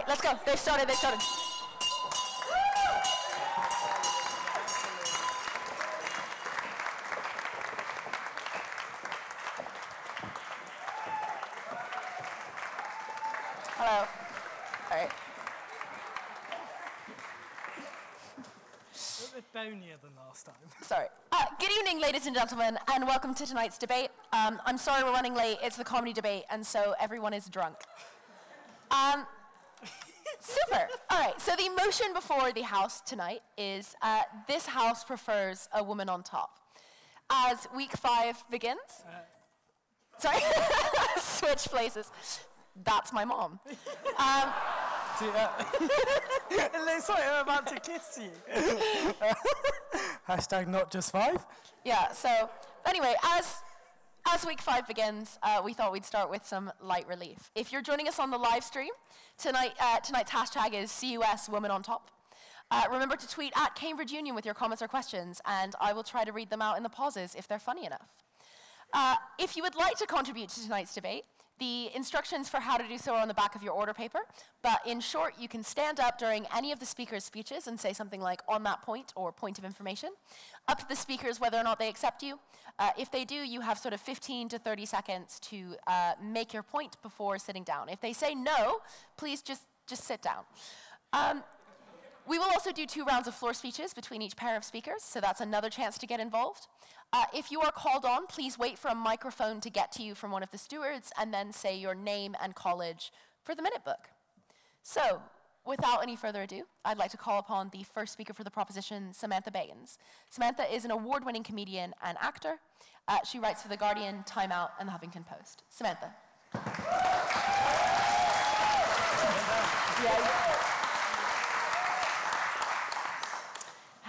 right, let's go. They've started, they've started. Hello. All right. A bit bonier than last time. Sorry. Uh, good evening, ladies and gentlemen, and welcome to tonight's debate. Um, I'm sorry we're running late. It's the comedy debate, and so everyone is drunk. Um. All right. So the motion before the House tonight is uh, this House prefers a woman on top. As week five begins. sorry. Switch places. That's my mom. Um, See, uh, it looks like I'm about to kiss you. Hashtag not just five. Yeah, so anyway, as, as week five begins, uh, we thought we'd start with some light relief. If you're joining us on the live stream, tonight, uh, tonight's hashtag is CUS Women on Top. Uh, remember to tweet at Cambridge Union with your comments or questions, and I will try to read them out in the pauses if they're funny enough. Uh, if you would like to contribute to tonight's debate, the instructions for how to do so are on the back of your order paper, but in short, you can stand up during any of the speakers' speeches and say something like on that point or point of information. Up to the speakers whether or not they accept you. Uh, if they do, you have sort of 15 to 30 seconds to uh, make your point before sitting down. If they say no, please just, just sit down. Um, we will also do two rounds of floor speeches between each pair of speakers, so that's another chance to get involved. Uh, if you are called on, please wait for a microphone to get to you from one of the stewards and then say your name and college for the minute book. So, without any further ado, I'd like to call upon the first speaker for the proposition, Samantha Baines. Samantha is an award winning comedian and actor. Uh, she writes for The Guardian, Time Out, and The Huffington Post. Samantha.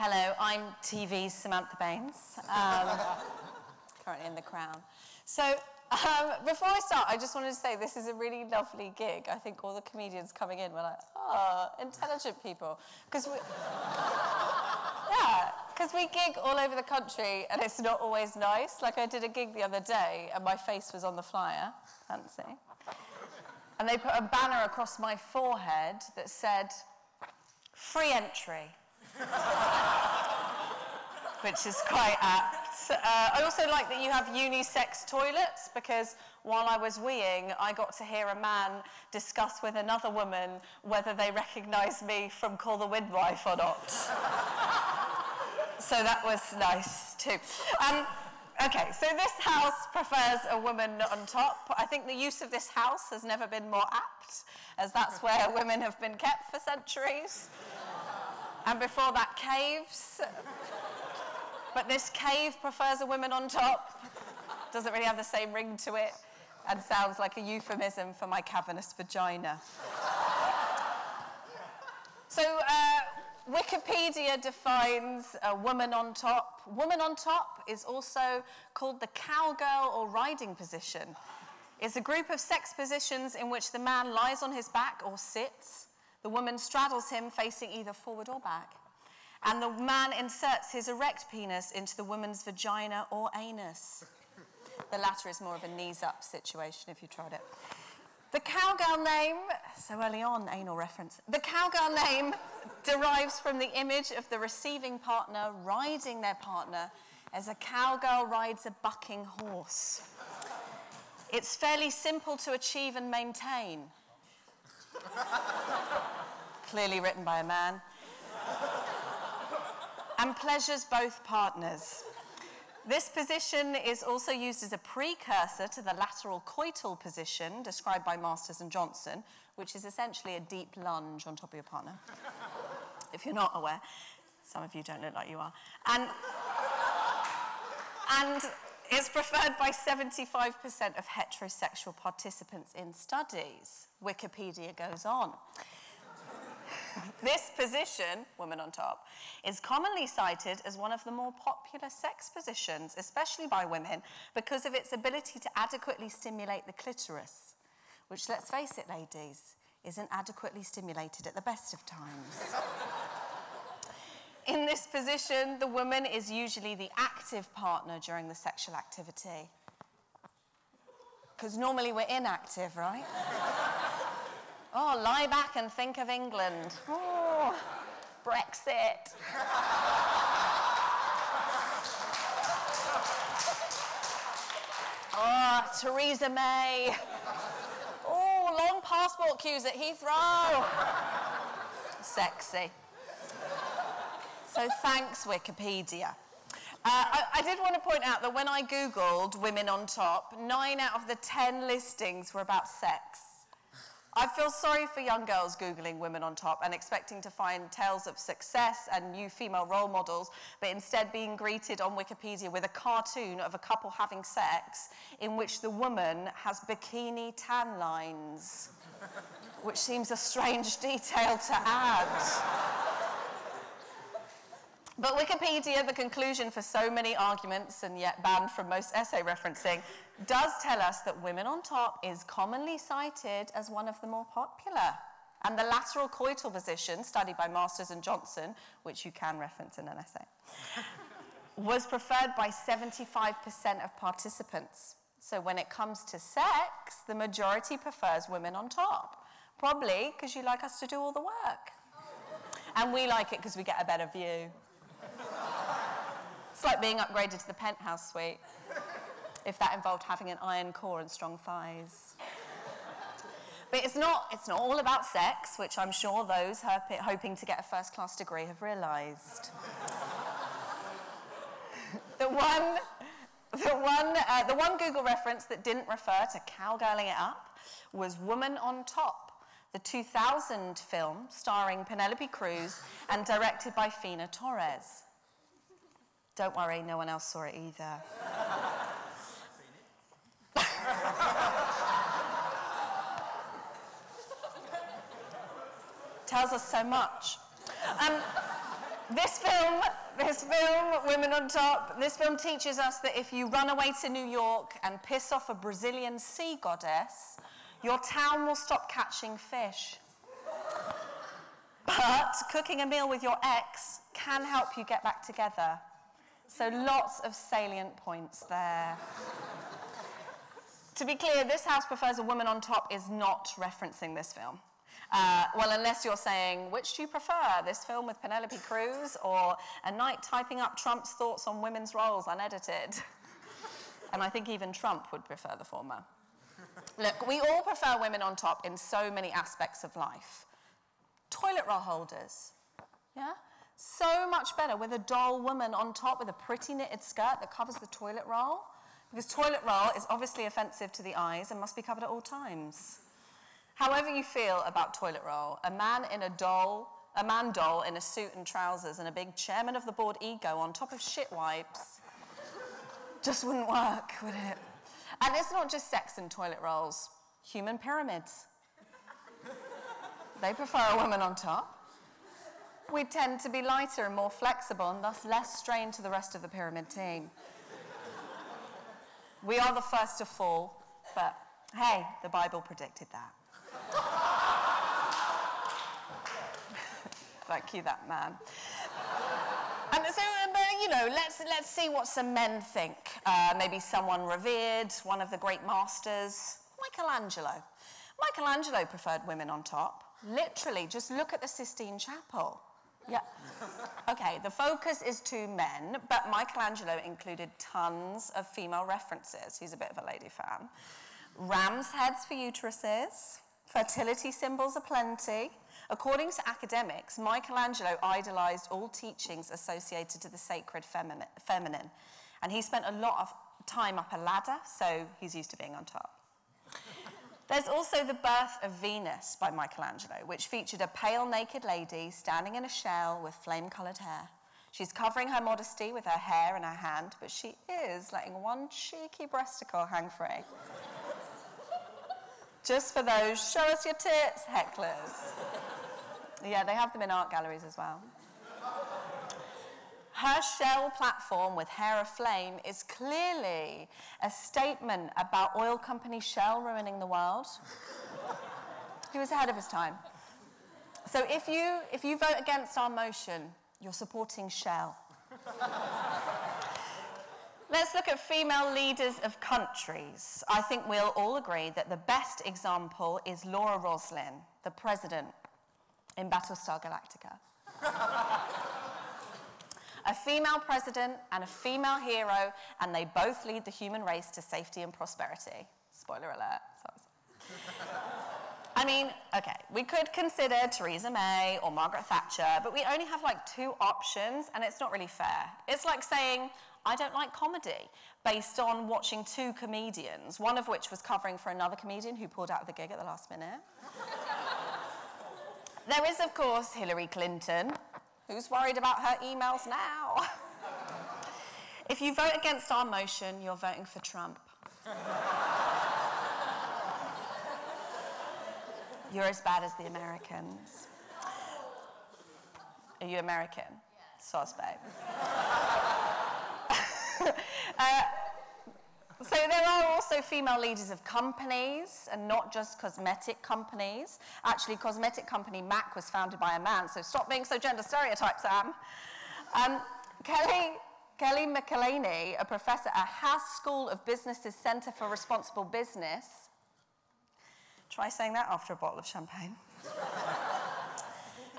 Hello, I'm TV's Samantha Baines, um, currently in The Crown. So, um, before I start, I just wanted to say this is a really lovely gig. I think all the comedians coming in were like, oh, intelligent people. Because we, yeah, because we gig all over the country and it's not always nice. Like I did a gig the other day and my face was on the flyer, fancy. And they put a banner across my forehead that said, free entry which is quite apt. Uh, I also like that you have unisex toilets because while I was weeing, I got to hear a man discuss with another woman whether they recognised me from Call the Midwife or not. so that was nice too. Um, okay, so this house prefers a woman on top. I think the use of this house has never been more apt, as that's where women have been kept for centuries. And before that, caves. But this cave prefers a woman on top. Doesn't really have the same ring to it and sounds like a euphemism for my cavernous vagina. so, uh, Wikipedia defines a woman on top. Woman on top is also called the cowgirl or riding position. It's a group of sex positions in which the man lies on his back or sits the woman straddles him facing either forward or back. And the man inserts his erect penis into the woman's vagina or anus. The latter is more of a knees up situation if you tried it. The cowgirl name, so early on, anal reference. The cowgirl name derives from the image of the receiving partner riding their partner as a cowgirl rides a bucking horse. It's fairly simple to achieve and maintain. Clearly written by a man. and pleasures both partners. This position is also used as a precursor to the lateral coital position described by Masters and Johnson, which is essentially a deep lunge on top of your partner. if you're not aware, some of you don't look like you are. And, and it's preferred by 75% of heterosexual participants in studies. Wikipedia goes on. this position, woman on top, is commonly cited as one of the more popular sex positions, especially by women, because of its ability to adequately stimulate the clitoris, which, let's face it, ladies, isn't adequately stimulated at the best of times. In this position, the woman is usually the active partner during the sexual activity. Because normally we're inactive, right? Oh, lie back and think of England. Oh, Brexit. oh, Theresa May. Oh, long passport queues at Heathrow. Sexy. So thanks, Wikipedia. Uh, I, I, did want to point out that when I Googled women on top, nine out of the 10 listings were about sex. I feel sorry for young girls Googling women on top and expecting to find tales of success and new female role models, but instead being greeted on Wikipedia with a cartoon of a couple having sex in which the woman has bikini tan lines, which seems a strange detail to add. But Wikipedia, the conclusion for so many arguments and yet banned from most essay referencing, does tell us that women on top is commonly cited as one of the more popular. And the lateral coital position, studied by Masters and Johnson, which you can reference in an essay, was preferred by 75% of participants. So when it comes to sex, the majority prefers women on top. Probably because you like us to do all the work. And we like it because we get a better view. It's like being upgraded to the penthouse suite, if that involved having an iron core and strong thighs. But it's not, it's not all about sex, which I'm sure those hoping to get a first class degree have realised. the one, the, one, uh, the one Google reference that didn't refer to cowgirling it up was Woman on Top, the 2000 film starring Penelope Cruz and directed by Fina Torres. Don't worry, no one else saw it either. Tells us so much. Um, this film, this film, Women on Top, this film teaches us that if you run away to New York and piss off a Brazilian sea goddess, your town will stop catching fish. But cooking a meal with your ex can help you get back together. So lots of salient points there. to be clear, This House Prefers a Woman on Top is not referencing this film. Uh, well, unless you're saying, which do you prefer, this film with Penelope Cruz or a night typing up Trump's thoughts on women's roles unedited? and I think even Trump would prefer the former. Look, we all prefer women on top in so many aspects of life. Toilet roll holders, yeah? So much better with a doll woman on top with a pretty knitted skirt that covers the toilet roll. Because toilet roll is obviously offensive to the eyes and must be covered at all times. However you feel about toilet roll, a man in a doll, a man doll in a suit and trousers and a big chairman of the board ego on top of shit wipes just wouldn't work, would it? And it's not just sex and toilet rolls, human pyramids. they prefer a woman on top we tend to be lighter and more flexible and thus less strained to the rest of the pyramid team. we are the first to fall, but hey, the Bible predicted that. Thank you, that man. And so, you know, let's, let's see what some men think. Uh, maybe someone revered, one of the great masters, Michelangelo. Michelangelo preferred women on top. Literally, just look at the Sistine Chapel. Yeah. Okay, the focus is two men, but Michelangelo included tons of female references. He's a bit of a lady fan. Ram's heads for uteruses, fertility symbols aplenty. According to academics, Michelangelo idolized all teachings associated to the sacred feminine. And he spent a lot of time up a ladder, so he's used to being on top. There's also The Birth of Venus by Michelangelo, which featured a pale naked lady standing in a shell with flame coloured hair. She's covering her modesty with her hair in her hand, but she is letting one cheeky breasticle hang free. Just for those show us your tits hecklers. Yeah, they have them in art galleries as well. Her shell platform with hair aflame is clearly a statement about oil company Shell ruining the world. he was ahead of his time. So if you, if you vote against our motion, you're supporting Shell. Let's look at female leaders of countries. I think we'll all agree that the best example is Laura Roslin, the president in Battlestar Galactica. A female president and a female hero, and they both lead the human race to safety and prosperity. Spoiler alert. I mean, okay, we could consider Theresa May or Margaret Thatcher, but we only have like two options, and it's not really fair. It's like saying, I don't like comedy, based on watching two comedians, one of which was covering for another comedian who pulled out of the gig at the last minute. there is, of course, Hillary Clinton. Who's worried about her emails now? if you vote against our motion, you're voting for Trump. You're as bad as the Americans. Are you American? Yeah. Sauce, babe. uh, so there are also female leaders of companies, and not just cosmetic companies. Actually, cosmetic company MAC was founded by a man, so stop being so gender stereotyped, Sam. Um, Kellie, Kellie McElhaney, a professor at Haas School of Business's Center for Responsible Business, Try saying that after a bottle of champagne.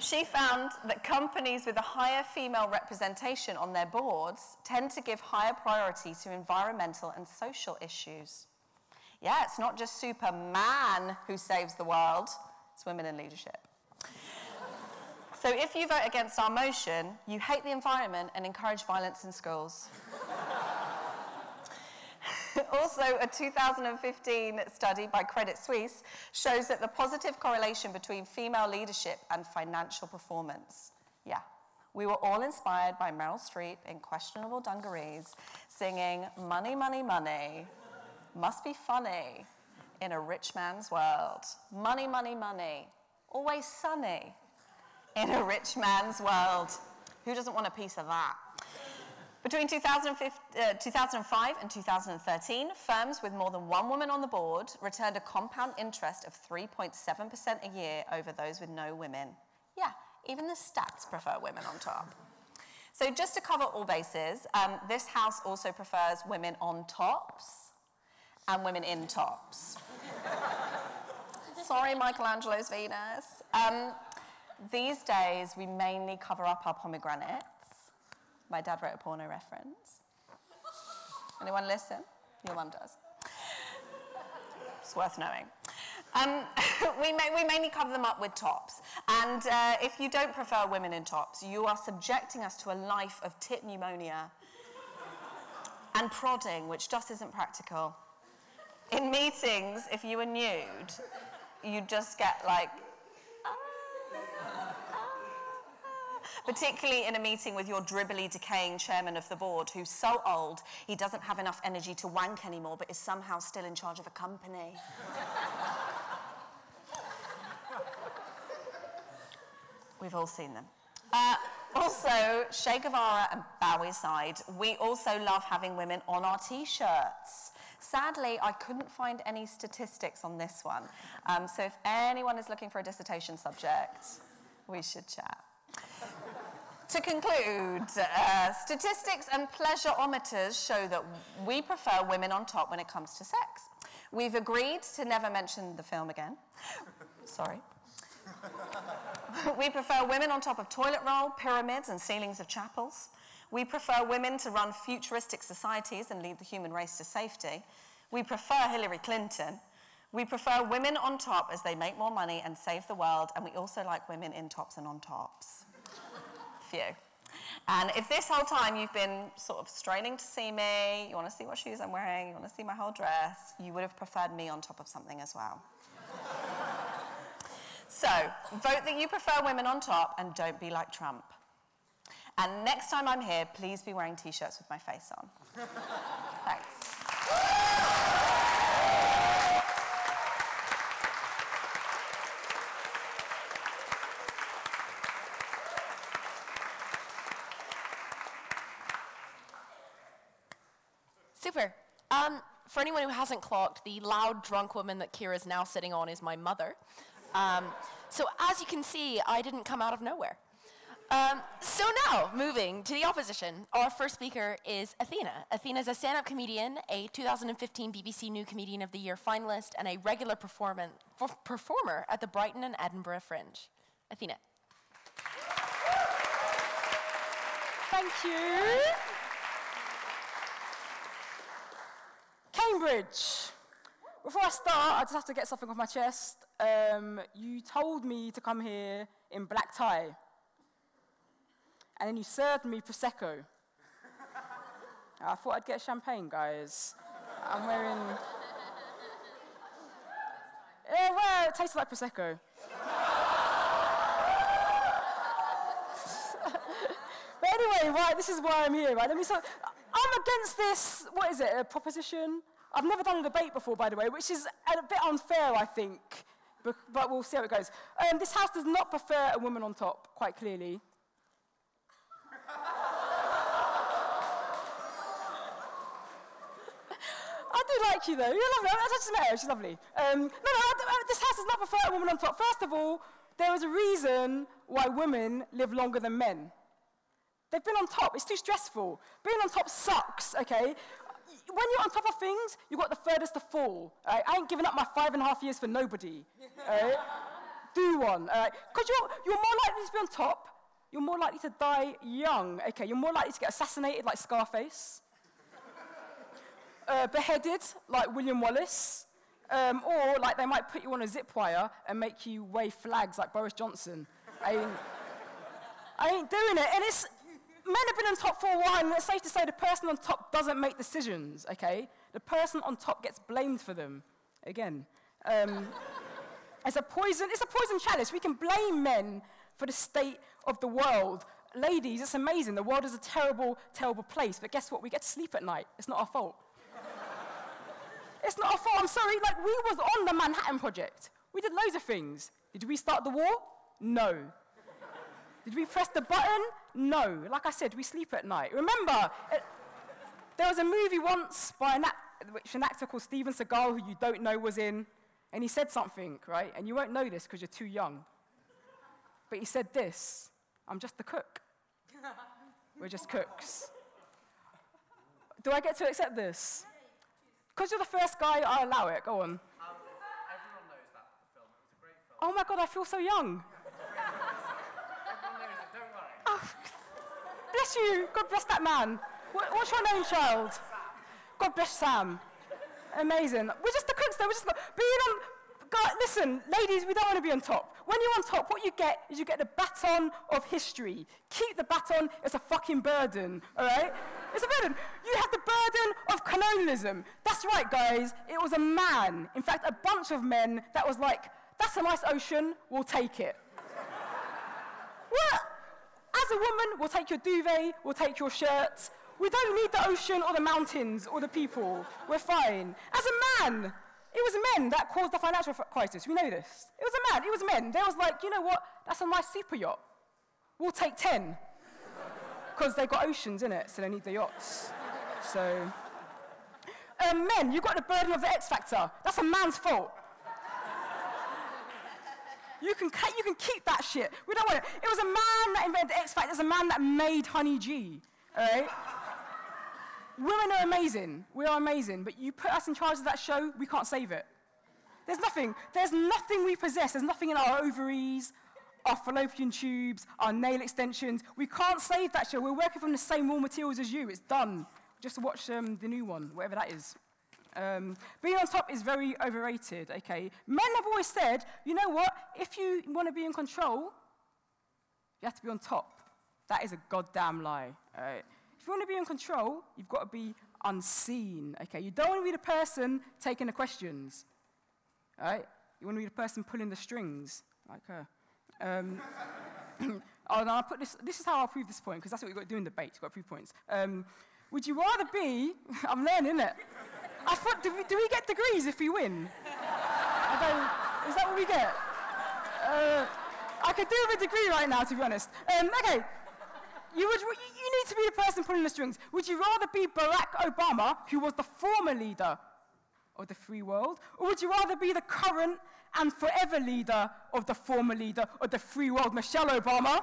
She found that companies with a higher female representation on their boards tend to give higher priority to environmental and social issues. Yeah, it's not just Superman who saves the world, it's women in leadership. So if you vote against our motion, you hate the environment and encourage violence in schools. also, a 2015 study by Credit Suisse shows that the positive correlation between female leadership and financial performance. Yeah, we were all inspired by Meryl Streep in questionable dungarees singing, Money, money, money, must be funny in a rich man's world. Money, money, money, always sunny in a rich man's world. Who doesn't want a piece of that? Between 2005 uh, and 2013, firms with more than one woman on the board returned a compound interest of 3.7% a year over those with no women. Yeah, even the stats prefer women on top. So just to cover all bases, um, this house also prefers women on tops and women in tops. Sorry, Michelangelo's Venus. Um, these days, we mainly cover up our pomegranates my dad wrote a porno reference. Anyone listen? Your mum does. It's worth knowing. Um, we, may, we, mainly cover them up with tops. And uh, if you don't prefer women in tops, you are subjecting us to a life of tit pneumonia and prodding, which just isn't practical. In meetings, if you were nude, you'd just get like particularly in a meeting with your dribbly, decaying chairman of the board who's so old he doesn't have enough energy to wank anymore but is somehow still in charge of a company. We've all seen them. Uh, also, Che Guevara and Bowie's side, we also love having women on our t-shirts. Sadly, I couldn't find any statistics on this one. Um, so if anyone is looking for a dissertation subject, we should chat. To conclude, uh, statistics and pleasureometers show that we prefer women on top when it comes to sex. We've agreed to never mention the film again. Sorry. we prefer women on top of toilet roll, pyramids, and ceilings of chapels. We prefer women to run futuristic societies and lead the human race to safety. We prefer Hillary Clinton. We prefer women on top as they make more money and save the world, and we also like women in tops and on tops you. And if this whole time you've been sort of straining to see me, you want to see what shoes I'm wearing, you want to see my whole dress, you would have preferred me on top of something as well. so, vote that you prefer women on top and don't be like Trump. And next time I'm here, please be wearing t-shirts with my face on. Thanks. Super. Um, for anyone who hasn't clocked, the loud, drunk woman that Kira's now sitting on is my mother. Um, so as you can see, I didn't come out of nowhere. Um, so now, moving to the opposition, our first speaker is Athena. Athena is a stand-up comedian, a 2015 BBC New Comedian of the Year finalist, and a regular performer at the Brighton and Edinburgh Fringe. Athena. Thank you. Cambridge. Before I start, I just have to get something off my chest. Um, you told me to come here in black tie. And then you served me Prosecco. I thought I'd get champagne, guys. I'm wearing. Yeah, well, it tastes like Prosecco. but anyway, right, this is why I'm here, right? Let me start. I'm against this, what is it, a proposition? I've never done a debate before, by the way, which is a bit unfair, I think, but, we'll see how it goes. Um, this house does not prefer a woman on top, quite clearly. I do like you, though. You're lovely. I just met her. She's lovely. Um, no, no, this house does not prefer a woman on top. First of all, there is a reason why women live longer than men. They've been on top. It's too stressful. Being on top sucks, okay? When you're on top of things, you've got the furthest to fall. Right? I ain't giving up my five and a half years for nobody. Right? Do one. Because you're, you're more likely to be on top. You're more likely to die young. Okay, you're more likely to get assassinated like Scarface. uh, beheaded like William Wallace. Um, or like they might put you on a zip wire and make you wave flags like Boris Johnson. I ain't, I ain't doing it. And it's, men have been on top for a while, and it's safe to say the person on top doesn't make decisions, okay? The person on top gets blamed for them. Again. Um, it's a poison, it's a poison chalice. We can blame men for the state of the world. Ladies, it's amazing. The world is a terrible, terrible place. But guess what? We get to sleep at night. It's not our fault. it's not our fault. I'm sorry. Like, we was on the Manhattan Project. We did loads of things. Did we start the war? No. Did we press the button? No. Like I said, we sleep at night. Remember, it, uh, there was a movie once by an, which an actor called Steven Seagal, who you don't know was in, and he said something, right? And you won't know this because you're too young. But he said this I'm just the cook. We're just cooks. Do I get to accept this? Because you're the first guy, I allow it. Go on. Um, everyone knows that film. It was a great film. Oh my god, I feel so young. Bless you. God bless that man. What, what's your name, child? God bless Sam. Amazing. We're just the cooks, though. We're just being on. God, listen, ladies, we don't want to be on top. When you're on top, what you get is you get the baton of history. Keep the baton, it's a fucking burden, all right? It's a burden. You have the burden of colonialism. That's right, guys. It was a man, in fact, a bunch of men that was like, that's a nice ocean, we'll take it. what? As a woman, we'll take your duvet, we'll take your shirts. We don't need the ocean or the mountains or the people. We're fine. As a man, it was men that caused the financial crisis. We know this. It was a man. It was men. They was like, you know what? That's a nice super yacht. We'll take 10. Because they've got oceans in it, so they need the yachts. So, um, men, you've got the burden of the X Factor. That's a man's fault. You can, you can keep that shit. We don't want it. It was a man that invented the X Factor. It's a man that made Honey G. All right? Women are amazing. We are amazing. But you put us in charge of that show, we can't save it. There's nothing. There's nothing we possess. There's nothing in our ovaries, our fallopian tubes, our nail extensions. We can't save that show. We're working from the same raw materials as you. It's done. Just watch um, the new one, whatever that is. Um, being on top is very overrated, okay? Men have always said, you know what? If you want to be in control, you have to be on top. That is a goddamn lie. Right? If you want to be in control, you've got to be unseen, okay? You don't want to be the person taking the questions, right? You want to be the person pulling the strings, like her. Um, oh, I'll put this, this is how I'll prove this point, because that's what you've got to do in debate. You've got to prove points. Um, would you rather be, I'm learning it, I thought, do we, do we get degrees if we win? I don't, is that what we get? Uh, I could do with a degree right now, to be honest. Um, okay, you, would, you need to be the person pulling the strings. Would you rather be Barack Obama, who was the former leader of the free world, or would you rather be the current and forever leader of the former leader of the free world, Michelle Obama?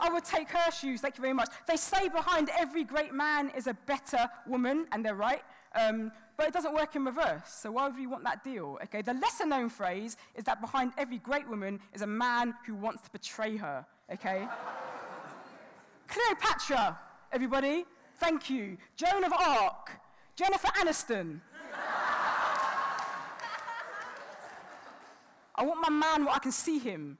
I would take her shoes. Thank you very much. They say behind every great man is a better woman, and they're right. Um, but it doesn't work in reverse. So why would we want that deal? Okay, the lesser known phrase is that behind every great woman is a man who wants to betray her. Okay? Cleopatra, everybody. Thank you. Joan of Arc. Jennifer Aniston. I want my man where I can see him,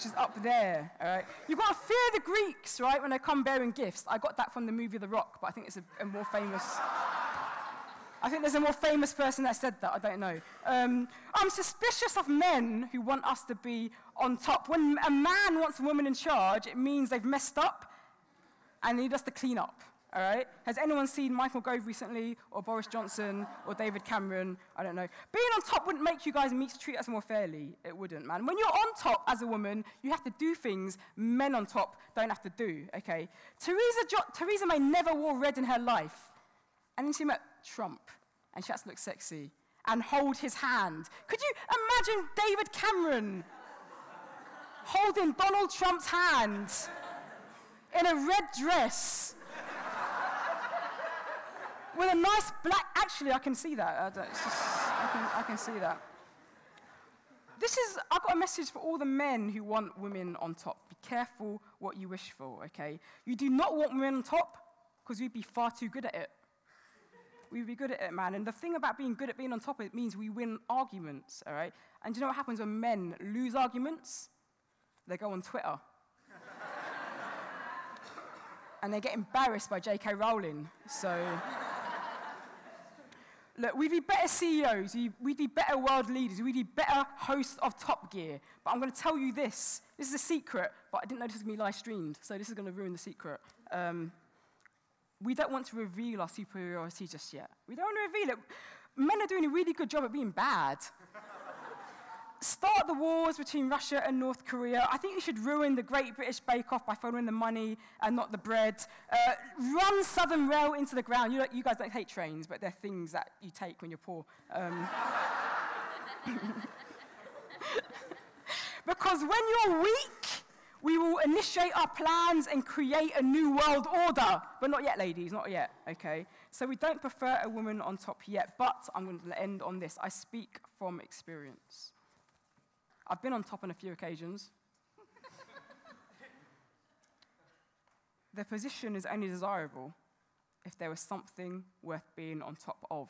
which is up there, all right? You've got to fear the Greeks, right, when they come bearing gifts. I got that from the movie The Rock, but I think it's a, a more famous... I think there's a more famous person that said that, I don't know. Um, I'm suspicious of men who want us to be on top. When a man wants a woman in charge, it means they've messed up and need us to clean up. All right? Has anyone seen Michael Gove recently, or Boris Johnson, or David Cameron? I don't know. Being on top wouldn't make you guys meet, to treat us more fairly. It wouldn't, man. When you're on top as a woman, you have to do things men on top don't have to do, okay? Theresa, jo- Theresa May never wore red in her life. And then she met Trump, and she has to look sexy and hold his hand. Could you imagine David Cameron holding Donald Trump's hand in a red dress? With a nice black. Actually, I can see that. I, just, I, can, I can see that. This is, I've got a message for all the men who want women on top. Be careful what you wish for, okay? You do not want women on top because we'd be far too good at it. We'd be good at it, man. And the thing about being good at being on top, it means we win arguments, all right? And do you know what happens when men lose arguments? They go on Twitter. and they get embarrassed by J.K. Rowling. So. Look, we'd be better CEOs, we'd be better world leaders, we'd be better hosts of Top Gear. But I'm going to tell you this. This is a secret, but I didn't know this was going to be live streamed, so this is going to ruin the secret. Um, we don't want to reveal our superiority just yet. We don't want to reveal it. Men are doing a really good job at being bad start the wars between Russia and North Korea. I think you should ruin the Great British Bake Off by following the money and not the bread. Uh, run Southern Rail into the ground. You, you, guys don't hate trains, but they're things that you take when you're poor. Um, because when you're weak, we will initiate our plans and create a new world order. But not yet, ladies, not yet, okay? So we don't prefer a woman on top yet, but I'm going to end on this. I speak from experience. I've been on top on a few occasions. Their position is only desirable if there was something worth being on top of.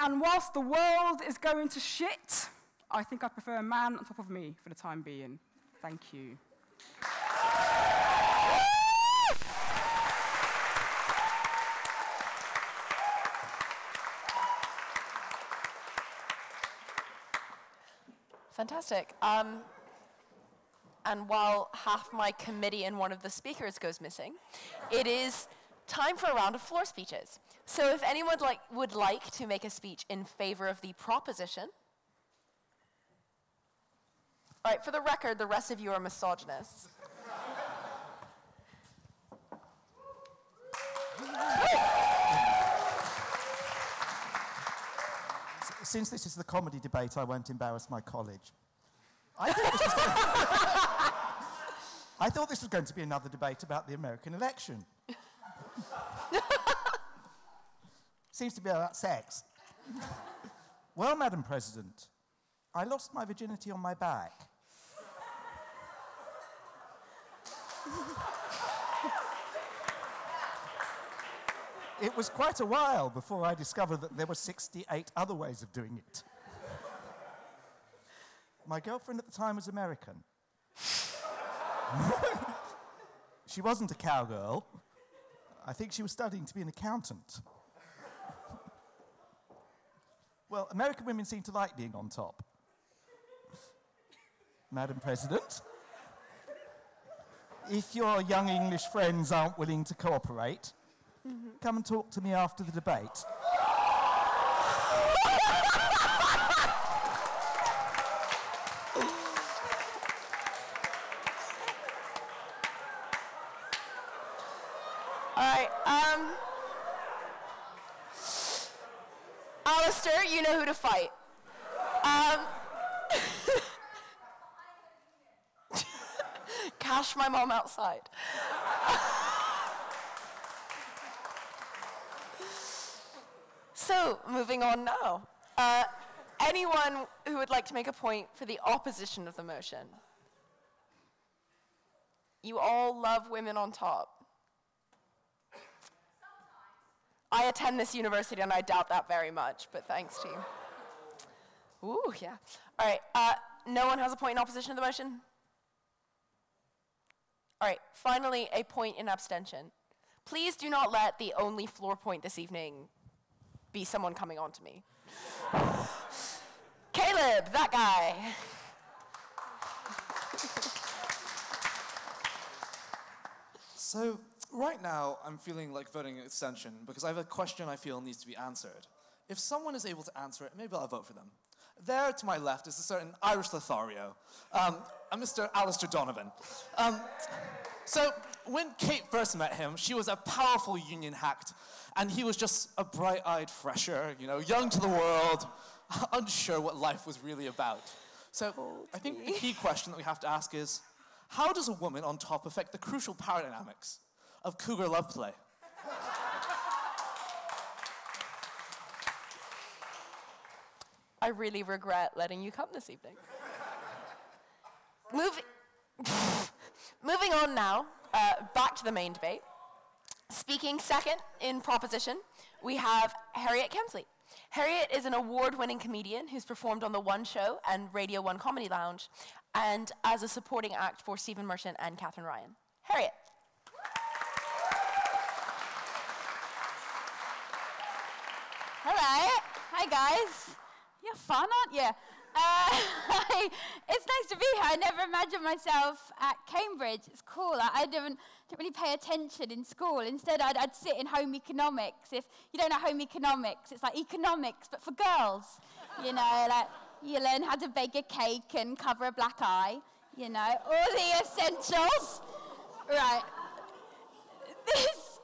and whilst the world is going to shit, I think I prefer a man on top of me for the time being. Thank you. Fantastic. Um, and while half my committee and one of the speakers goes missing, it is time for a round of floor speeches. So if anyone like, would like to make a speech in favor of the proposition, all right, for the record, the rest of you are misogynists. Since this is the comedy debate, I won't embarrass my college. I thought this was going, I thought this was going to be another debate about the American election. Seems to be about sex. well, Madam President, I lost my virginity on my back. it was quite a while before I discovered that there were 68 other ways of doing it. My girlfriend at the time was American. she wasn't a cowgirl. I think she was studying to be an accountant. well, American women seem to like being on top. Madam President, if your young English friends aren't willing to cooperate, Mm-hmm. Come and talk to me after the debate. All right. Um, Alistair, you know who to fight. Um, cash my mom outside. so, moving on now. Uh, anyone who would like to make a point for the opposition of the motion? You all love women on top. I attend this university and I doubt that very much, but thanks to you. Ooh, yeah. All right, uh, no one has a point in opposition to the motion? All right, finally, a point in abstention. Please do not let the only floor point this evening be someone coming on to me. Caleb, that guy. So, right now, I'm feeling like voting extension because I have a question I feel needs to be answered. If someone is able to answer it, maybe I'll vote for them. There to my left is a certain Irish Lothario, um, a Mr. Alistair Donovan. Um, so, when Kate first met him, she was a powerful union hacked, and he was just a bright eyed fresher, you know, young to the world, unsure what life was really about. So, I think the key question that we have to ask is how does a woman on top affect the crucial power dynamics of cougar love play? I really regret letting you come this evening. Moving, moving on now, uh, back to the main debate. Speaking second in proposition, we have Harriet Kemsley. Harriet is an award winning comedian who's performed on The One Show and Radio 1 Comedy Lounge, and as a supporting act for Stephen Merchant and Katherine Ryan. Harriet. Hello. Hi, guys. You're fun, aren't you? Uh, it's nice to be here. I never imagined myself at Cambridge. It's cool. I, I didn't, didn't really pay attention in school. Instead, I'd, I'd sit in home economics. If you don't know home economics, it's like economics, but for girls. You know, like you learn how to bake a cake and cover a black eye. You know, all the essentials. Right. This,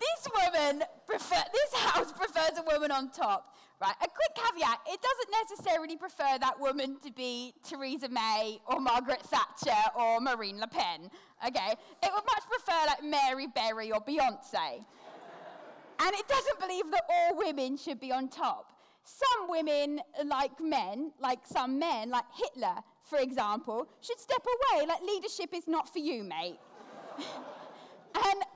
this woman prefer, this house prefers a woman on top. Right, a quick caveat, it doesn't necessarily prefer that woman to be Theresa May or Margaret Thatcher or Marine Le Pen, okay? It would much prefer like Mary Berry or Beyonce. and it doesn't believe that all women should be on top. Some women, like men, like some men, like Hitler, for example, should step away. Like, leadership is not for you, mate. and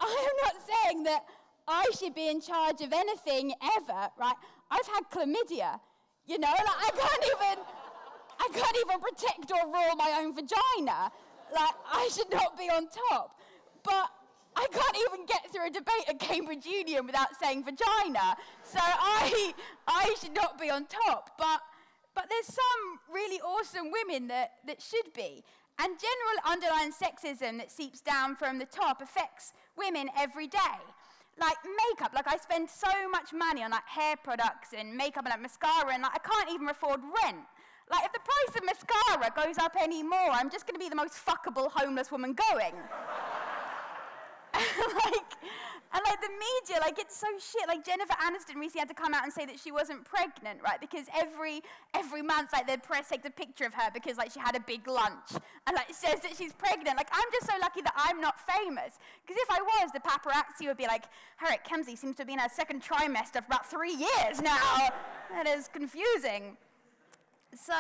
I'm not saying that I should be in charge of anything ever, right? I've had chlamydia, you know, like I can't even, I can't even protect or rule my own vagina. Like, I should not be on top. But I can't even get through a debate at Cambridge Union without saying vagina. So I, I should not be on top. But, but there's some really awesome women that, that should be. And general underlying sexism that seeps down from the top affects women every day. Like makeup, like I spend so much money on like hair products and makeup and like mascara, and like I can't even afford rent. Like if the price of mascara goes up any more, I'm just going to be the most fuckable homeless woman going. like, and like the media, like it's so shit. Like Jennifer Aniston recently had to come out and say that she wasn't pregnant, right? Because every every month, like the press takes a picture of her because like she had a big lunch and like says that she's pregnant. Like I'm just so lucky that I'm not famous. Because if I was, the paparazzi would be like, Harriet Kemsley seems to be in her second trimester for about three years now. that is confusing. So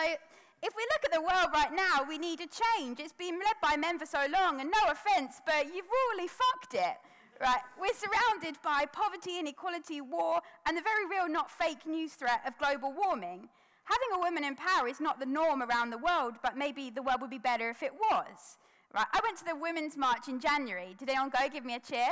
if we look at the world right now, we need a change. It's been led by men for so long, and no offense, but you've really fucked it. Right? We're surrounded by poverty, inequality, war, and the very real, not fake news threat of global warming. Having a woman in power is not the norm around the world, but maybe the world would be better if it was. Right? I went to the Women's March in January. Did anyone go? Give me a cheer.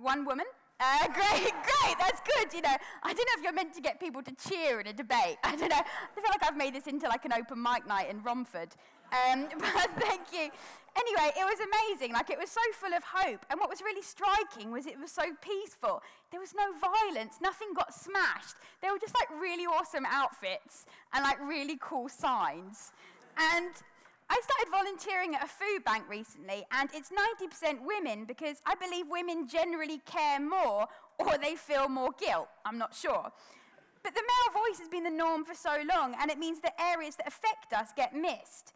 One woman? Uh, great, great, that's good. You know, I don't know if you're meant to get people to cheer in a debate. I don't know. I feel like I've made this into like an open mic night in Romford. Um, but thank you. Anyway, it was amazing. Like, it was so full of hope. And what was really striking was it was so peaceful. There was no violence. Nothing got smashed. They were just like really awesome outfits and like really cool signs. And I started volunteering at a food bank recently, and it's 90% women because I believe women generally care more or they feel more guilt. I'm not sure. But the male voice has been the norm for so long, and it means that areas that affect us get missed.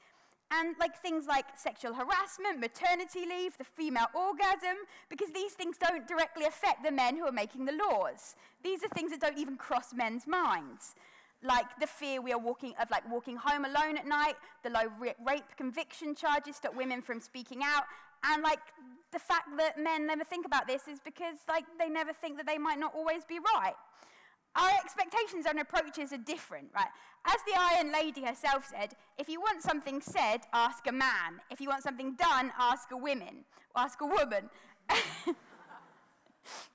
And like things like sexual harassment, maternity leave, the female orgasm, because these things don't directly affect the men who are making the laws. These are things that don't even cross men's minds. Like the fear we are walking of like walking home alone at night, the low rape conviction charges stop women from speaking out, and like the fact that men never think about this is because like they never think that they might not always be right. Our expectations and approaches are different, right? As the Iron Lady herself said, if you want something said, ask a man. If you want something done, ask a woman. Ask a woman.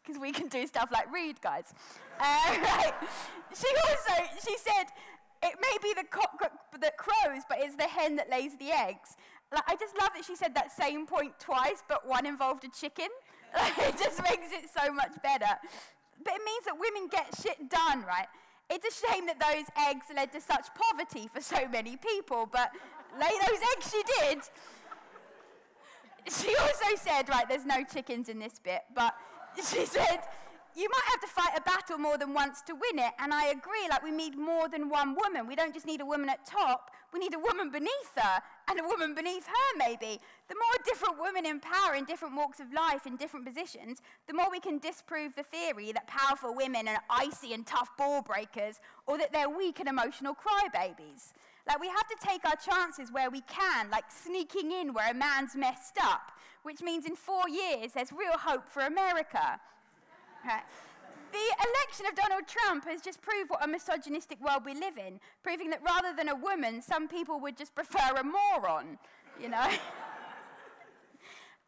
Because we can do stuff like read, guys. Uh, right. She also, she said, it may be the cock that crows, but it's the hen that lays the eggs. Like, I just love that she said that same point twice, but one involved a chicken. Like, it just makes it so much better but it means that women get shit done, right? It's a shame that those eggs led to such poverty for so many people, but lay those eggs she did. She also said, right, there's no chickens in this bit, but she said, you might have to fight a battle more than once to win it. And I agree, like, we need more than one woman. We don't just need a woman at top, we need a woman beneath her and a woman beneath her, maybe. The more different women in power in different walks of life, in different positions, the more we can disprove the theory that powerful women are icy and tough ball breakers or that they're weak and emotional crybabies. Like, we have to take our chances where we can, like sneaking in where a man's messed up, which means in four years there's real hope for America. Right. The election of Donald Trump has just proved what a misogynistic world we live in, proving that rather than a woman, some people would just prefer a moron, you know?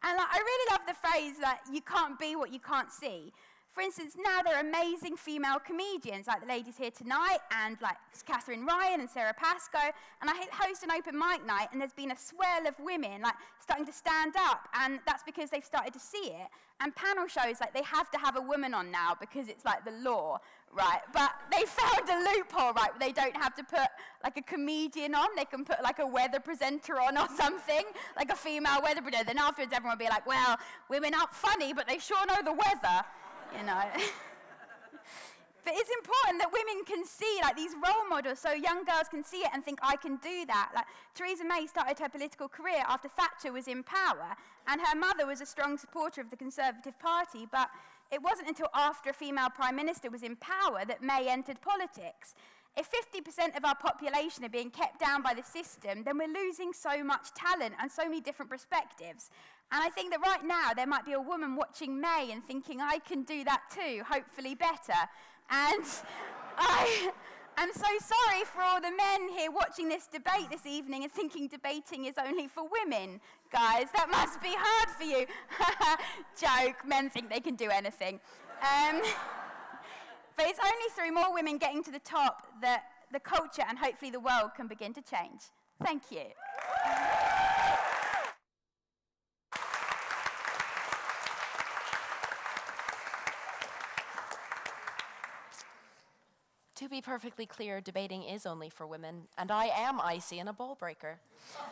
and like, I really love the phrase that you can't be what you can't see. For instance, now there are amazing female comedians, like the ladies here tonight, and like Katherine Ryan and Sara Pascoe. And I host an open mic night, and there's been a swell of women like starting to stand up, and that's because they've started to see it. And panel shows, like they have to have a woman on now because it's like the law, right? But they found a loophole, right? They don't have to put like a comedian on; they can put like a weather presenter on or something, like a female weather presenter. Then afterwards, everyone will be like, "Well, women aren't funny, but they sure know the weather." You know. but it's important that women can see like these role models so young girls can see it and think I can do that. Like Theresa May started her political career after Thatcher was in power and her mother was a strong supporter of the Conservative Party, but it wasn't until after a female prime minister was in power that May entered politics. If 50% of our population are being kept down by the system, then we're losing so much talent and so many different perspectives. And I think that right now there might be a woman watching May and thinking, I can do that too, hopefully better. And I am so sorry for all the men here watching this debate this evening and thinking debating is only for women. Guys, that must be hard for you. Joke, men think they can do anything. Um, but it's only through more women getting to the top that the culture and hopefully the world can begin to change. Thank you. To be perfectly clear, debating is only for women, and I am icy and a ball breaker.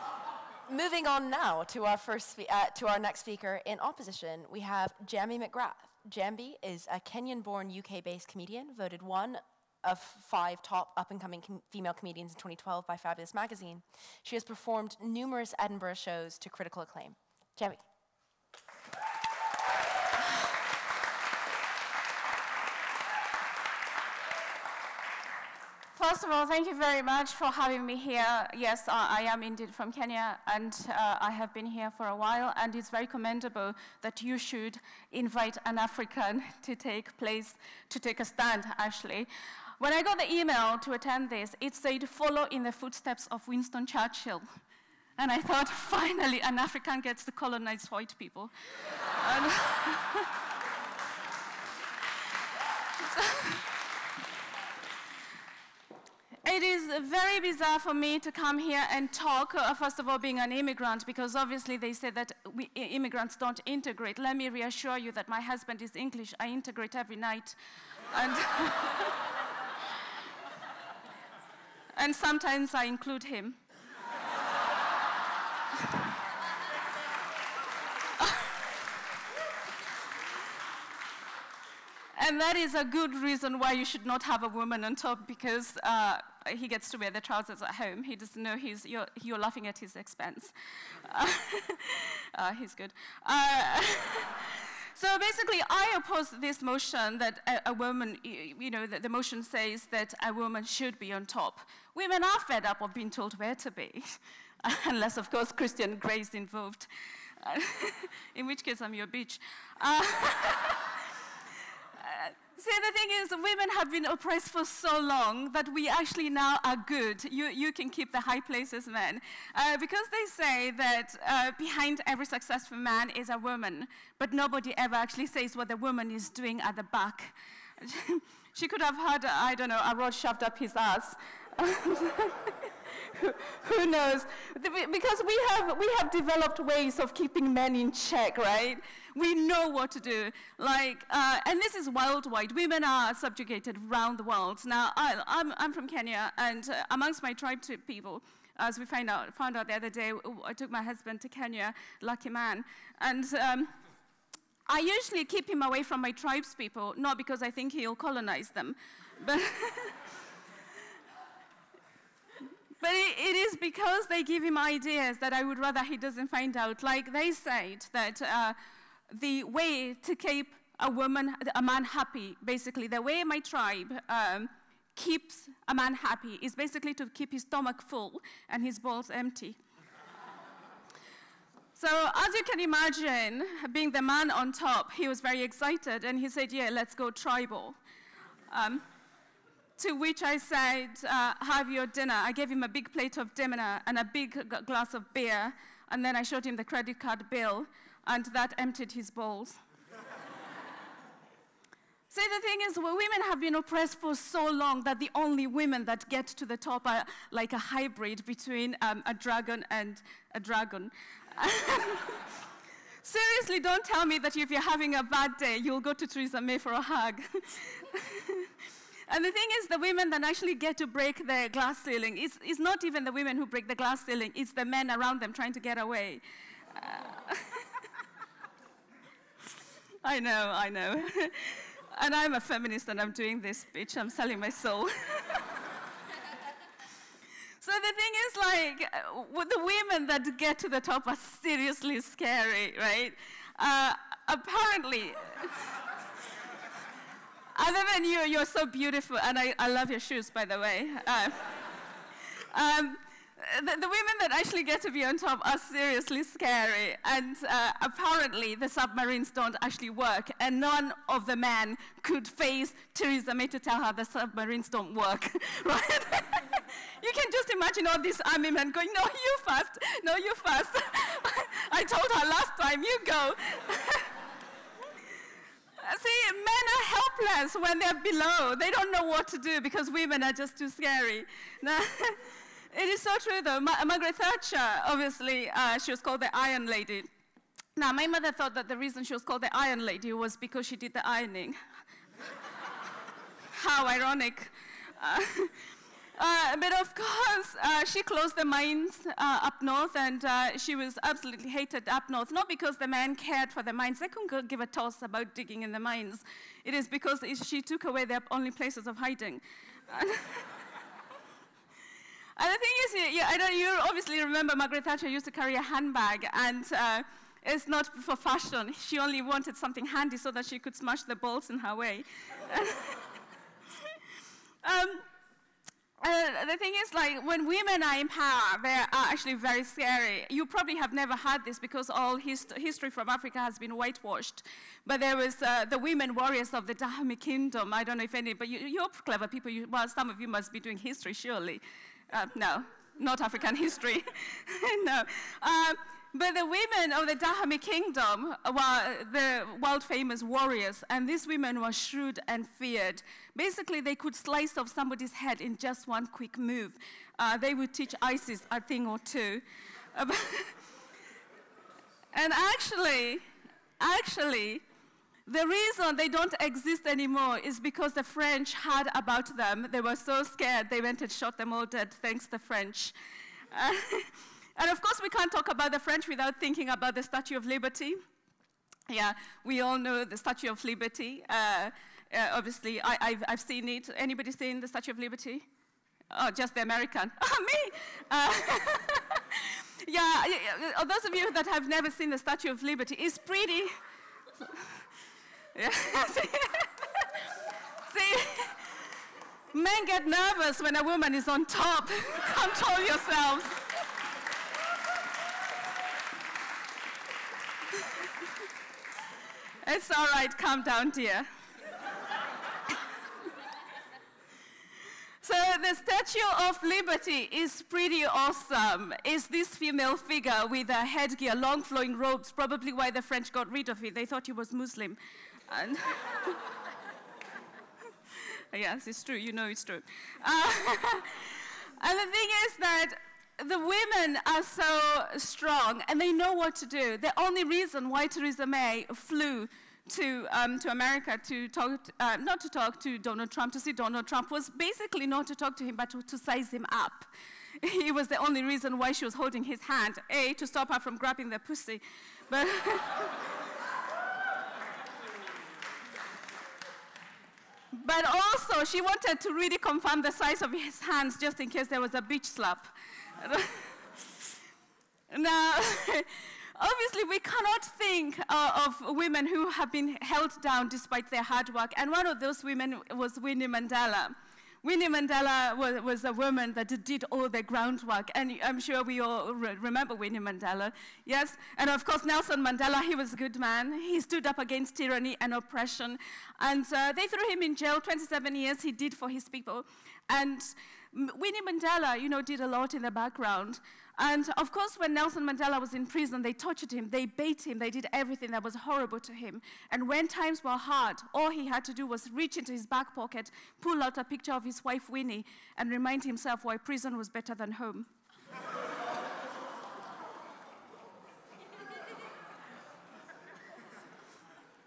Moving on now to our, first uh, to our next speaker. In opposition, we have Njambi McGrath. Njambi is a Kenyan born UK based comedian, voted one of five top up and coming com- female comedians in 2012 by Fabulous magazine. She has performed numerous Edinburgh shows to critical acclaim. Njambi. First of all, thank you very much for having me here. Yes, I, I am indeed from Kenya, and uh, I have been here for a while, and it's very commendable that you should invite an African to take place, to take a stand, actually. When I got the email to attend this, it said, follow in the footsteps of Winston Churchill. And I thought, finally, an African gets to colonize white people. It is very bizarre for me to come here and talk, uh, first of all, being an immigrant, because obviously they say that we, immigrants don't integrate. Let me reassure you that my husband is English. I integrate every night. And, and sometimes I include him. and that is a good reason why you should not have a woman on top because uh, he gets to wear the trousers at home. He doesn't know he's, you're, you're laughing at his expense. Uh, he's good. Uh, so basically, I oppose this motion that a, a woman, you, know, the motion says that a woman should be on top. Women are fed up of being told where to be, unless, of course, Christian Grey is involved, in which case I'm your bitch. Uh, See, the thing is, women have been oppressed for so long that we actually now are good. You, you can keep the high places, men. Uh, because they say that uh, behind every successful man is a woman, but nobody ever actually says what the woman is doing at the back. she could have had, I don't know, a rod shoved up his ass. who knows? Because we have, we have developed ways of keeping men in check, right? We know what to do. Like, uh, and this is worldwide. Women are subjugated around the world. Now, I, am I'm, I'm from Kenya, and uh, amongst my tribe people, as we find out, found out the other day, I took my husband to Kenya, lucky man, and um, I usually keep him away from my tribes people, not because I think he'll colonize them, but But it, it is because they give him ideas that I would rather he doesn't find out. Like they said that uh, the way to keep a woman, a man happy, basically, the way my tribe um, keeps a man happy is basically to keep his stomach full and his balls empty. So, as you can imagine, being the man on top, he was very excited and he said, Yeah, let's go tribal. Um, to which I said, uh, Have your dinner. I gave him a big plate of dinner and a big glass of beer, and then I showed him the credit card bill, and that emptied his bowls. See, the thing is, well, women have been oppressed for so long that the only women that get to the top are like a hybrid between um, a dragon and a dragon. Seriously, don't tell me that if you're having a bad day, you'll go to Theresa May for a hug. And the thing is, the women that actually get to break the glass ceiling, it's, it's not even the women who break the glass ceiling, it's the men around them trying to get away. Uh, I know, I know. and I'm a feminist and I'm doing this, bitch. I'm selling my soul. So the thing is, like, the women that get to the top are seriously scary, right? Uh, apparently. Other than you, you're so beautiful, and I, I love your shoes, by the way. Uh, um, the, the, women that actually get to be on top are seriously scary, and uh, apparently the submarines don't actually work, and none of the men could face Theresa May to tell her the submarines don't work, right? you can just imagine all these army men going, no, you first, no, you first. I told her last time, you go. See, men are helpless when they're below. They don't know what to do because women are just too scary. It is so true, though. Ma Margaret Thatcher, obviously, uh, she was called the Iron Lady. Now, my mother thought that the reason she was called the Iron Lady was because she did the ironing. How ironic. Uh, uh, but of course, uh, she closed the mines uh, up north, and uh, she was absolutely hated up north. Not because the men cared for the mines, they couldn't give a toss about digging in the mines. It is because she took away their only places of hiding. and the thing is, don't, you obviously remember Margaret Thatcher used to carry a handbag, and uh, it's not for fashion. She only wanted something handy so that she could smash the balls in her way. um, uh, the thing is, like, when women are in power, they are actually very scary. You probably have never heard this because all hist history from Africa has been whitewashed. But there was uh, the women warriors of the Dahomey Kingdom. I don't know if any, but you, are clever people. You, well, some of you must be doing history, surely. Uh, no, not African history. no. Um, but the women of the Dahomey kingdom were the world famous warriors, and these women were shrewd and feared. Basically, they could slice off somebody's head in just one quick move. Uh, they would teach ISIS a thing or two. and actually, actually, the reason they don't exist anymore is because the French had about them. They were so scared, they went and shot them all dead, thanks the French. Uh, and of course, we can't talk about the French without thinking about the Statue of Liberty. Yeah, we all know the Statue of Liberty. Uh, Uh, obviously, I, I've, I've seen it. Anybody seen the Statue of Liberty? Oh, just the American. Oh, me! Uh, yeah, yeah, those of you that have never seen the Statue of Liberty, it's pretty. Yeah. See, men get nervous when a woman is on top. Control yourselves. it's all right, calm down, dear. So the Statue of Liberty is pretty awesome. It's this female figure with a headgear, long flowing robes, probably why the French got rid of it. They thought he was Muslim. And yes, it's true. You know it's true. Uh, and the thing is that the women are so strong and they know what to do. The only reason why Theresa May flew to, um, to America to talk, uh, not to talk to Donald Trump, to see Donald Trump, was basically not to talk to him, but to, to size him up. He was the only reason why she was holding his hand. A, to stop her from grabbing the pussy. But But also, she wanted to really confirm the size of his hands just in case there was a beach slap. now, obviously, we cannot think uh, of women who have been held down despite their hard work. And one of those women was Winnie Mandela. Winnie Mandela was, was, a woman that did all the groundwork, and I'm sure we all re remember Winnie Mandela, yes? And of course, Nelson Mandela, he was a good man. He stood up against tyranny and oppression, and uh, they threw him in jail 27 years he did for his people. And Winnie Mandela, you know, did a lot in the background. And of course, when Nelson Mandela was in prison, they tortured him, they beat him, they did everything that was horrible to him. And when times were hard, all he had to do was reach into his back pocket, pull out a picture of his wife Winnie, and remind himself why prison was better than home.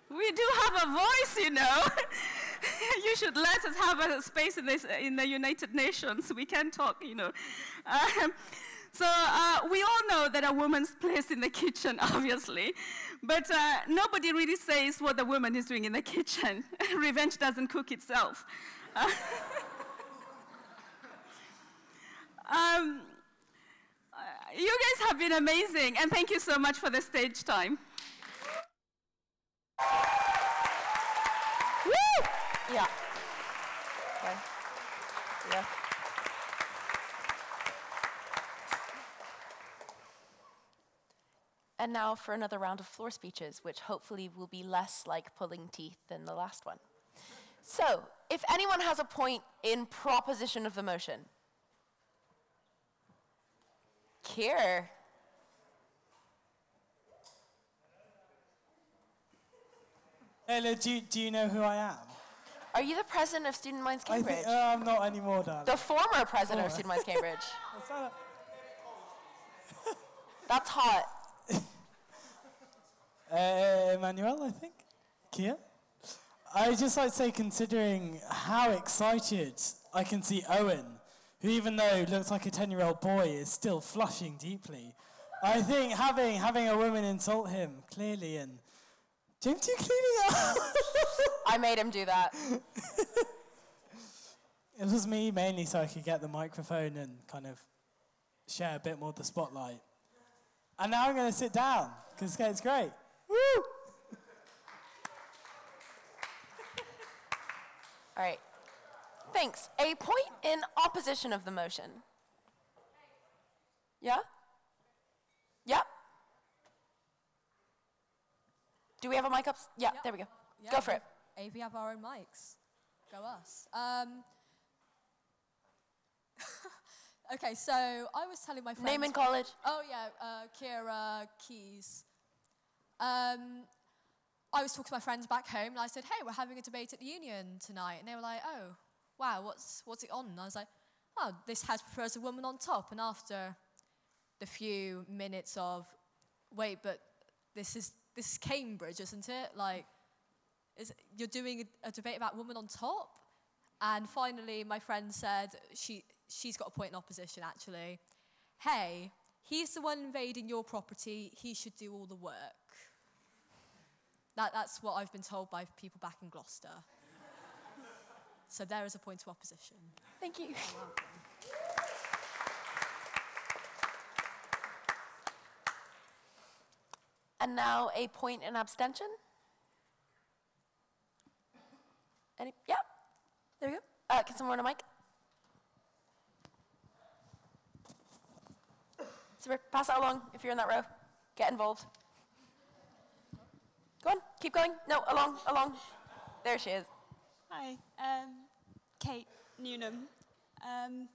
we do have a voice, you know. you should let us have a space in, this, in the United Nations. We can talk, you know. Um, so uh, we all know that a woman's place in the kitchen, obviously, but uh, nobody really says what the woman is doing in the kitchen. Revenge doesn't cook itself. Uh, um, you guys have been amazing, and thank you so much for the stage time. Woo! Yeah. Okay. Yeah. And now for another round of floor speeches, which hopefully will be less like pulling teeth than the last one. So, if anyone has a point in proposition of the motion, Keir. Hello, do, do you know who I am? Are you the president of Student Minds Cambridge? I think, uh, I'm not anymore, darling. the former president of Student Minds Cambridge. That's hot. Uh, Emmanuel, I think? Kia? I'd just like to say, considering how excited I can see Owen, who even though looks like a 10-year-old boy, is still flushing deeply. I think having, having a woman insult him, clearly, and James, you cleaning up? I made him do that. It was me mainly so I could get the microphone and kind of share a bit more of the spotlight. And now I'm going to sit down because it's great. Woo! All right. Thanks. A point in opposition of the motion. Yeah? Yeah? Do we have a mic up? Yeah, there we go. Go for it. Hey, we have our own mics. Go us. Um, okay, so I was telling my friends. Name in college. Oh yeah, uh, Kira Keys. Um, I was talking to my friends back home, and I said, "Hey, we're having a debate at the union tonight," and they were like, "Oh, wow, what's what's it on?" And I was like, "Oh, this has prefers a woman on top." And after the few minutes of, wait, but this is this is Cambridge, isn't it? Like, is you're doing a, a debate about women on top? And finally, my friend said she she's got a point in opposition. Actually, hey, he's the one invading your property. He should do all the work. That, that's what I've been told by people back in Gloucester. So there is a point of opposition. Thank you. And now a point in abstention. Any? Yeah. There we go. Uh, can someone run a mic? Super. Pass it along if you're in that row. Get involved. Go on. Keep going. No, along, along. There she is. Hi, um, Kate Newnham. Um,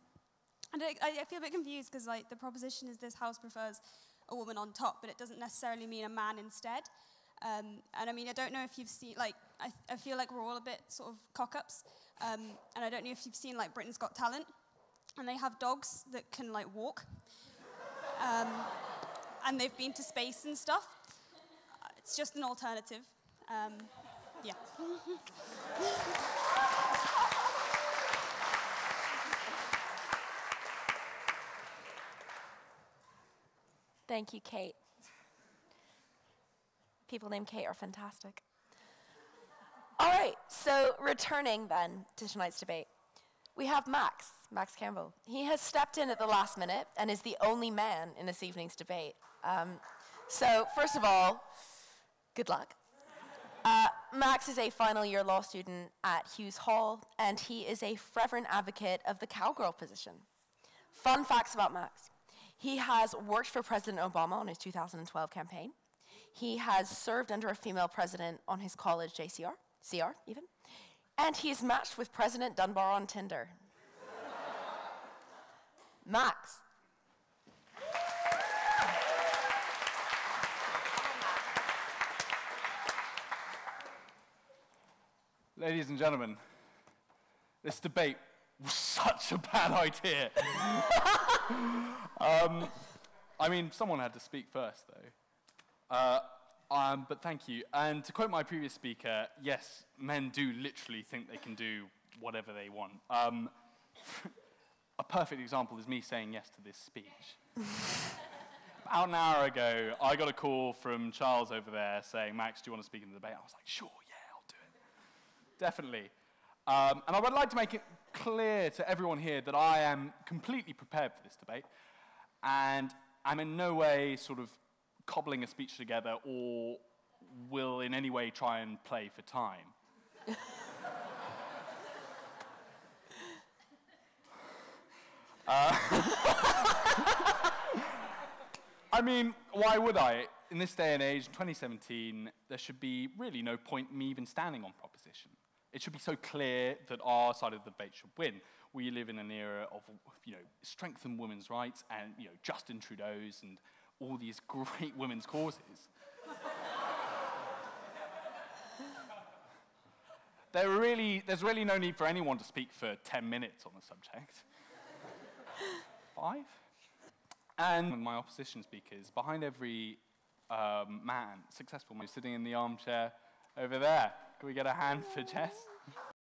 and I, I feel a bit confused because like the proposition is this house prefers a woman on top, but it doesn't necessarily mean a man instead. Um, and I mean, I don't know if you've seen like I, I feel like we're all a bit sort of cock-ups, um, and I don't know if you've seen like Britain's Got Talent, and they have dogs that can like walk, um, and they've been to space and stuff. It's just an alternative. Um, yeah. Thank you, Kate. People named Kate are fantastic. All right, so returning then to tonight's debate, we have Max, Max Campbell. He has stepped in at the last minute and is the only man in this evening's debate. Um, so, first of all, good luck. Uh, Max is a final year law student at Hughes Hall, and he is a fervent advocate of the cowgirl position. Fun facts about Max. He has worked for President Obama on his 2012 campaign. He has served under a female president on his college JCR, CR even. And he's matched with President Dunbar on Tinder. Max. Ladies and gentlemen, this debate was such a bad idea. um, I mean, someone had to speak first, though. Uh, um, but thank you. And to quote my previous speaker, yes, men do literally think they can do whatever they want. Um, a perfect example is me saying yes to this speech. About an hour ago, I got a call from Charles over there saying, Max, do you want to speak in the debate? I was like, sure, yeah, I'll do it. Definitely. Um, and I would like to make it clear to everyone here that I am completely prepared for this debate, and I'm in no way sort of cobbling a speech together or will in any way try and play for time. Uh, I mean, why would I? In this day and age, 2017, there should be really no point in me even standing on proposition. It should be so clear that our side of the debate should win. We live in an era of, you know, strengthen women's rights and, you know, Justin Trudeau's and all these great women's causes. there really, there's really no need for anyone to speak for 10 minutes on the subject. Five? And my opposition speakers, behind every um, man, successful man, sitting in the armchair over there. Can we get a hand for Jess?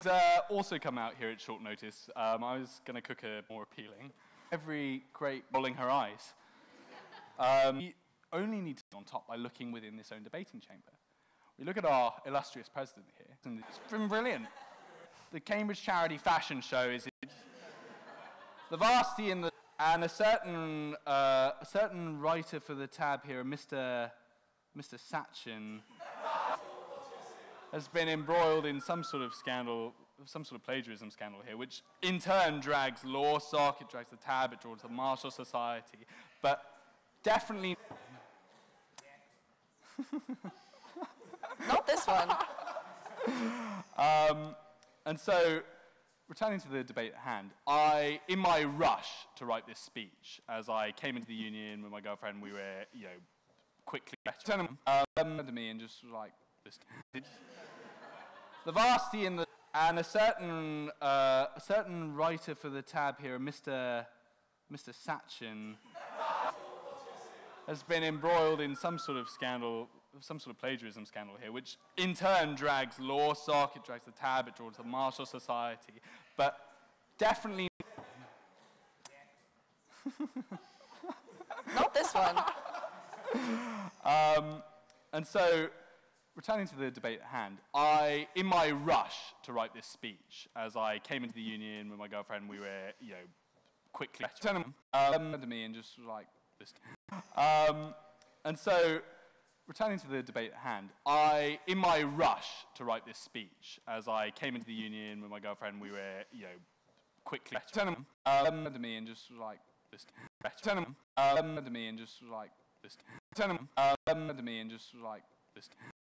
Uh, also come out here at short notice. Um, I was going to cook a more appealing. Every great rolling her eyes. Um, we only need to be on top by looking within this own debating chamber. We look at our illustrious president here, and it's been brilliant. The Cambridge Charity Fashion Show is the vastity in the and a certain uh, a certain writer for the tab here, Mr. Mr. Sachin, has been embroiled in some sort of scandal, some sort of plagiarism scandal here, which in turn drags LawSoc, it drags the tab, it drags the Marshall Society, but definitely. Not this one. Um, and so, returning to the debate at hand, I, in my rush to write this speech, as I came into the union with my girlfriend, we were, you know, quickly turning um, to me and just like, this. The vastity in the and a certain uh, a certain writer for the tab here, Mr. Mr. Sachin, has been embroiled in some sort of scandal, some sort of plagiarism scandal here, which in turn drags LawSoc, it drags the tab, it drags the Marshall Society, but definitely. Not this one. Um, and so, returning to the debate at hand, I, in my rush to write this speech, as I came into the union with my girlfriend, we were, you know, quickly turning um, to me and just like this. Um, and so, returning to the debate at hand, I, in my rush to write this speech, as I came into the union with my girlfriend, we were, you know, quickly turning um, to me and just like this. Turning um, to me and just like this. Turning um, to me and just like this.